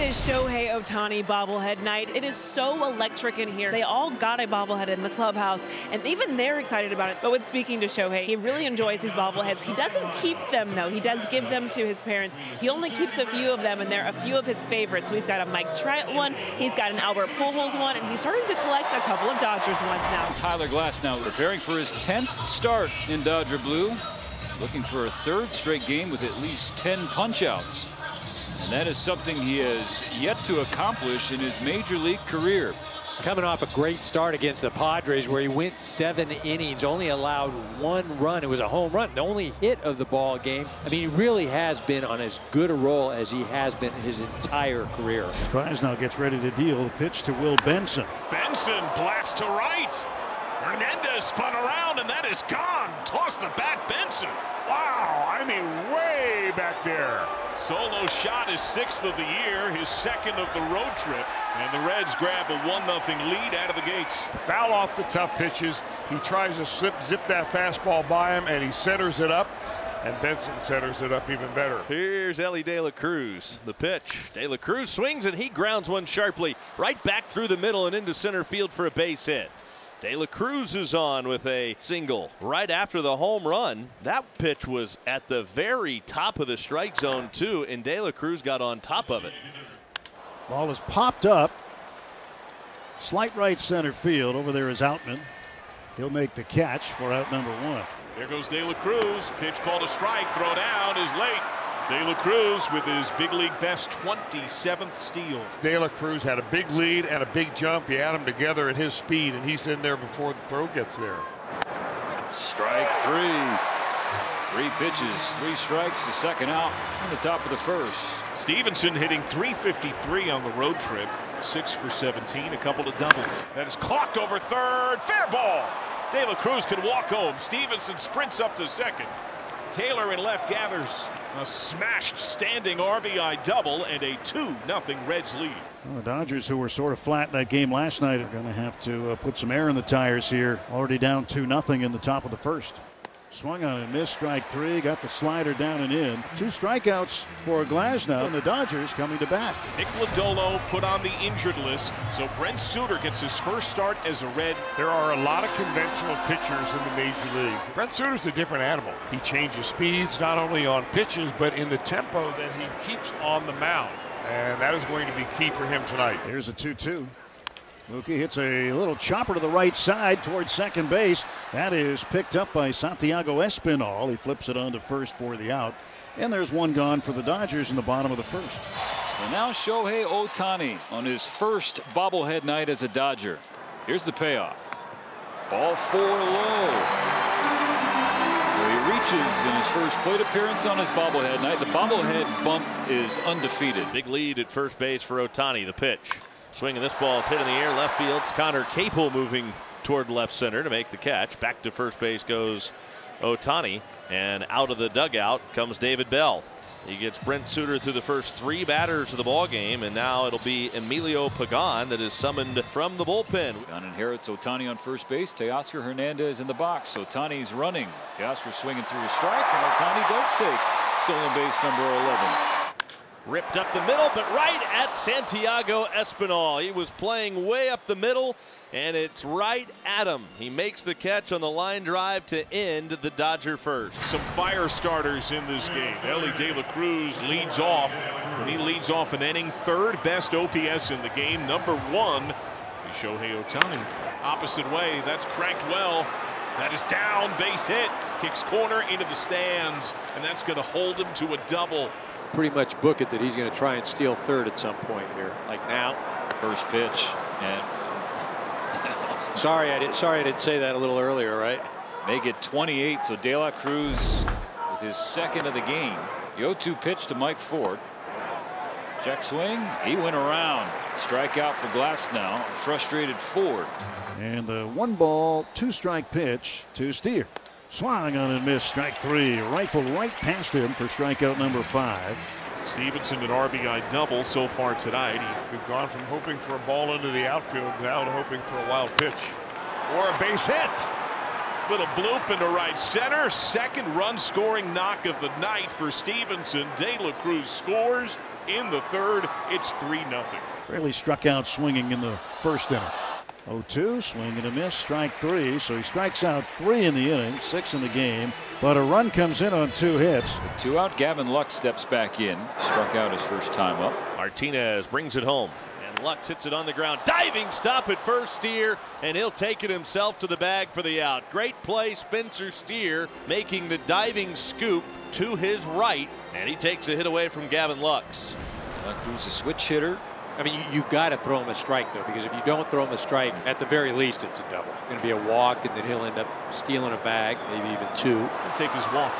Is Shohei Ohtani bobblehead night. It is so electric in here. They all got a bobblehead in the clubhouse, and even they're excited about it. But when speaking to Shohei, he really enjoys his bobbleheads. He doesn't keep them, though. He does give them to his parents. He only keeps a few of them, and they're a few of his favorites. So he's got a Mike Trout one, he's got an Albert Pujols one, and he's starting to collect a couple of Dodgers ones now. Tyler Glasnow preparing for his 10th start in Dodger Blue, looking for a third straight game with at least 10 punchouts. And that is something he has yet to accomplish in his major league career. Coming off a great start against the Padres where he went seven innings, only allowed one run. It was a home run, the only hit of the ball game. I mean, he really has been on as good a roll as he has been his entire career. Glasnow gets ready to deal the pitch to Will Benson. Benson blast to right. Hernandez spun around and that is gone. Toss the bat, Benson. Wow, I mean way back there. Solo shot his sixth of the year, his second of the road trip. And the Reds grab a 1-0 lead out of the gates. Foul off the tough pitches. He tries to slip, zip that fastball by him, and he centers it up. And Benson centers it up even better. Here's Elly De La Cruz. The pitch. De La Cruz swings and he grounds one sharply right back through the middle and into center field for a base hit. De La Cruz is on with a single right after the home run. That pitch was at the very top of the strike zone, too, and De La Cruz got on top of it. Ball is popped up. Slight right center field. Over there is Outman. He'll make the catch for out number one. There goes De La Cruz. Pitch called a strike. Throw down is late. De La Cruz with his big league best 27th steal. De La Cruz had a big lead and a big jump. You add them together at his speed, and he's in there before the throw gets there. Strike three. Three pitches, three strikes, a second out on the top of the first. Stephenson hitting 353 on the road trip. Six for 17, a couple of doubles. That is clocked over third. Fair ball. De La Cruz could walk home. Stephenson sprints up to second. Taylor in left gathers a smashed standing RBI double and a 2 nothing Reds lead. Well, the Dodgers, who were sort of flat that game last night, are going to have to uh, put some air in the tires here. Already down 2 nothing in the top of the first. Swung on and missed strike three, got the slider down and in. Two strikeouts for Glasnow, and the Dodgers coming to bat. Nick Lodolo put on the injured list, so Brent Suter gets his first start as a Red. There are a lot of conventional pitchers in the major leagues. Brent Suter's a different animal. He changes speeds not only on pitches, but in the tempo that he keeps on the mound. And that is going to be key for him tonight. Here's a 2 2. Mookie hits a little chopper to the right side towards second base. That is picked up by Santiago Espinal. He flips it on to first for the out. And there's one gone for the Dodgers in the bottom of the first. So now Shohei Ohtani on his first bobblehead night as a Dodger. Here's the payoff. Ball four low. So he reaches in his first plate appearance on his bobblehead night. The bobblehead bump is undefeated. Big lead at first base for Ohtani. The pitch. Swinging this ball is hit in the air left field. It's Conner Capel moving toward left center to make the catch. Back to first base goes Ohtani. And out of the dugout comes David Bell. He gets Brent Suter through the first three batters of the ball game, and now it'll be Emilio Pagan that is summoned from the bullpen. Pagan inherits Ohtani on first base. Teoscar Hernandez in the box. Ohtani's running. Teoscar swinging through a strike, and Ohtani does take stolen base number 11. Ripped up the middle, but right at Santiago Espinal. He was playing way up the middle, and it's right at him. He makes the catch on the line drive to end the Dodger first. Some fire starters in this game. Elly De La Cruz leads off, and he leads off an inning. Third best OPS in the game. Number one Shohei Ohtani. Opposite way, that's cranked well. That is down, base hit. Kicks corner into the stands, and that's going to hold him to a double pretty much book it that he's going to try and steal third at some point here. Like now. First pitch. And sorry, I did. Sorry, I didn't say that a little earlier, right? Make it 28. So De La Cruz with his second of the game. The 0-2 pitch to Mike Ford. Check swing. He went around. Strikeout for Glasnow. Frustrated Ford. And the one ball, two strike pitch to Steer. Swung on and missed strike three. Rifled right past him for strikeout number five. Stephenson an RBI double so far tonight. We've gone from hoping for a ball into the outfield now to hoping for a wild pitch or a base hit. Little bloop into right center. Second run scoring knock of the night for Stephenson. De La Cruz scores. in the third. It's 3 0. Raley struck out swinging in the first inning. 0-2, swing and a miss, strike three. So he strikes out three in the inning, six in the game. But a run comes in on two hits. Two out. Gavin Lux steps back in. Struck out his first time up. Martinez brings it home. And Lux hits it on the ground. Diving stop at first Steer, and he'll take it himself to the bag for the out. Great play, Spencer Steer making the diving scoop to his right, and he takes a hit away from Gavin Lux. Uh, Cruz a switch hitter. I mean, you, have got to throw him a strike, though, because if you don't throw him a strike, at the very least, it's a double. It's going to be a walk, and then he'll end up stealing a bag, maybe even two. He'll take his walk.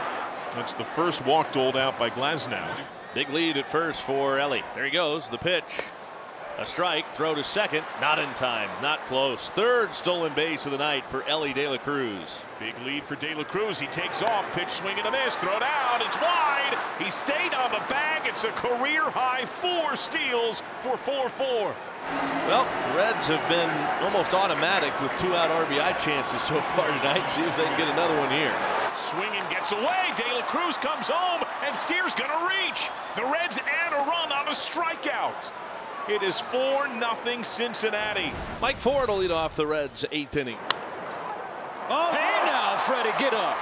That's the first walk doled out by Glasnow. Big lead at first for Elly. There he goes, the pitch. A strike, throw to second, not in time, not close. Third stolen base of the night for Elly De La Cruz. Big lead for De La Cruz. He takes off, pitch swing and a miss, throw down, it's wide. He stayed on the bag. It's a career high four steals for 4-4. Well, the Reds have been almost automatic with two out RBI chances so far tonight. See if they can get another one here. Swinging gets away. De La Cruz comes home, and Steer's going to reach. The Reds add a run on a strikeout. It is 4 0 Cincinnati. Mike Ford will lead off the Reds' eighth inning. Oh, hey now, Freddie, get up.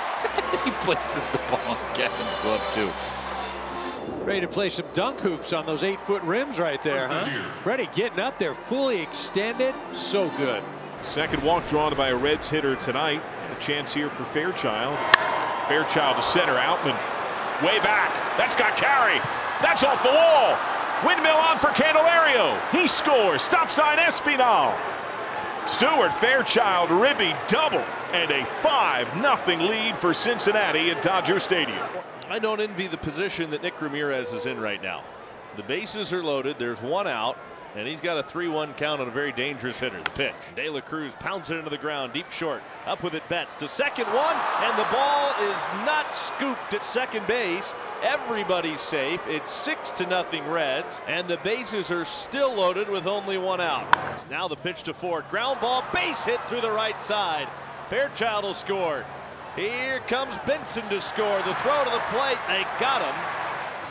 he places the ball in Gavin's glove, too. Ready to play some dunk hoops on those eight-foot rims right there, huh? Freddie getting up there, fully extended. So good. Second walk drawn by a Reds hitter tonight. A chance here for Fairchild. Fairchild to center. Outman way back. That's got carry. That's off the wall. Windmill on for Candelario. He scores. Stop sign Espinal. Stuart Fairchild Ribby double and a 5-0 lead for Cincinnati at Dodger Stadium. I don't envy the position that Nick Ramirez is in right now. The bases are loaded. There's one out. And he's got a 3-1 count on a very dangerous hitter. The pitch. De La Cruz pounds it into the ground, deep short. Up with it, Betts to second one, and the ball is not scooped at second base. Everybody's safe. It's six to nothing Reds, and the bases are still loaded with only one out. It's now the pitch to Ford. Ground ball, base hit through the right side. Fairchild will score. Here comes Benson to score. The throw to the plate. They got him.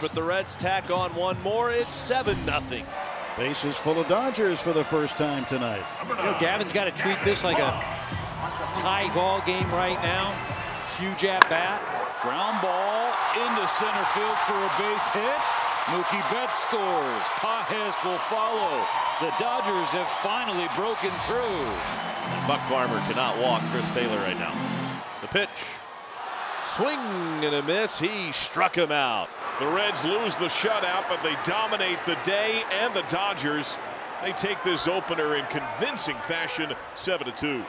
But the Reds tack on one more. It's 7 0. Bases full of Dodgers for the first time tonight. You know, Gavin's got to treat this like a tie ball game right now. Huge at bat. Ground ball into center field for a base hit. Mookie Betts scores. Pages will follow. The Dodgers have finally broken through. And Buck Farmer cannot walk Chris Taylor right now. The pitch. Swing and a miss. He struck him out. The Reds lose the shutout, but they dominate the day and the Dodgers. They take this opener in convincing fashion, 7 to 2.